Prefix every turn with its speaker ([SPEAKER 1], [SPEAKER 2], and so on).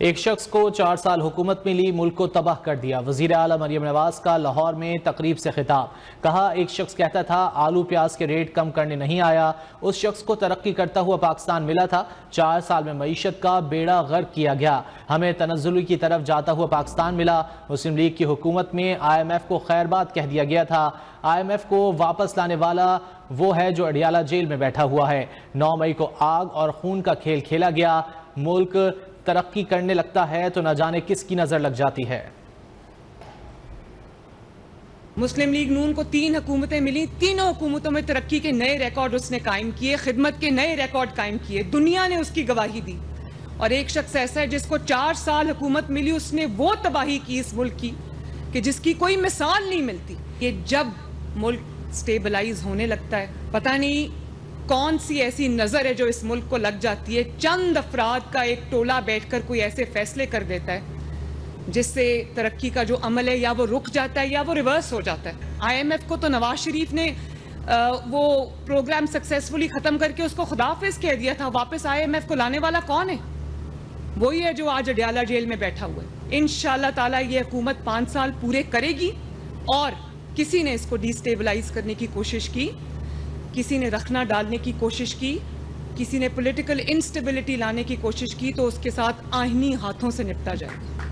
[SPEAKER 1] एक शख्स को चार साल हुकूमत मिली, मुल्क को तबाह कर दिया। वज़ीर अला मरियम नवाज़ का लाहौर में तकरीब से खिताब। कहा, एक शख्स कहता था, आलू प्याज के रेट कम करने नहीं आया। उस शख्स को तरक्की करता हुआ पाकिस्तान मिला था। चार साल में मीशत का बेड़ा गर्क किया गया। हमें तनजुली की तरफ़ जाता हुआ पाकिस्तान मिला। मुस्लिम लीग की हुकूमत में आई एम एफ़ को खैरबाद कह दिया गया था। आई एम एफ़ को वापस लाने वाला वो है जो अडियाला जेल में बैठा हुआ है। नौ मई को आग और खून का खेल खेला गया। मुल्क तरक्की करने लगता है तो न जाने किसकी नज़र लग जाती है।
[SPEAKER 2] मुस्लिम लीग नून को तीन हुकूमतें मिली। तीनों हुकूमतों में तरक्की के नए रिकॉर्ड उसने कायम किए, खिदमत के नए रिकॉर्ड कायम किए। दुनिया ने उसकी गवाही दी। और एक शख्स ऐसा है जिसको चार साल हुकूमत मिली, उसने वो तबाही की इस मुल्क की कि जिसकी कोई मिसाल नहीं मिलती। ये जब मुल्क स्टेबलाइज होने लगता है, पता नहीं कौन सी ऐसी नज़र है जो इस मुल्क को लग जाती है? चंद अफराद का एक टोला बैठकर कोई ऐसे फैसले कर देता है जिससे तरक्की का जो अमल है या वो रुक जाता है या वो रिवर्स हो जाता है। आईएमएफ को तो नवाज़ शरीफ ने आ, वो प्रोग्राम सक्सेसफुली ख़त्म करके उसको खुदाफिज कह दिया था वापस आईएमएफ को लाने वाला कौन है? वही है जो आज अडयाला जेल में बैठा हुआ है। इन ताला ये हुकूमत पाँच साल पूरे करेगी और किसी ने इसको डिस्टेबलाइज करने की कोशिश की किसी ने रखना डालने की कोशिश की, किसी ने पॉलिटिकल इंस्टेबिलिटी लाने की कोशिश की तो उसके साथ आहनी हाथों से निपटा जाएगा